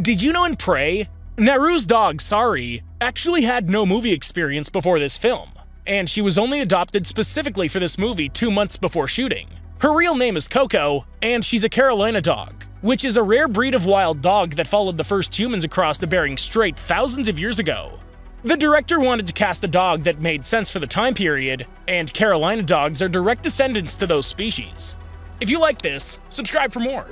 Did you know in Prey, Naru's dog, Sarii, actually had no movie experience before this film, and she was only adopted specifically for this movie two months before shooting. Her real name is Coco, and she's a Carolina dog, which is a rare breed of wild dog that followed the first humans across the Bering Strait thousands of years ago. The director wanted to cast a dog that made sense for the time period, and Carolina dogs are direct descendants to those species. If you like this, subscribe for more.